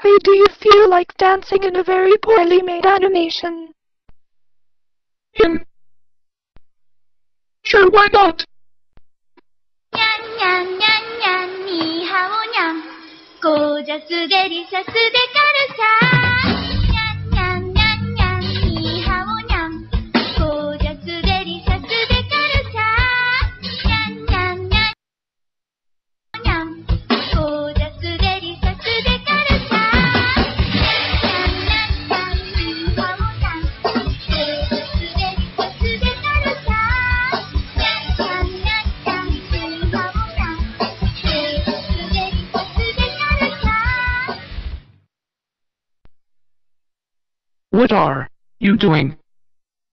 Hey do you feel like dancing in a very poorly made animation? Him. Sure, why not? Nyan nyan nyan nyan, meow nyan. Goja 냠냠냠냠 니하오냠 고자 쓰게리사 쓰데까 What are you doing?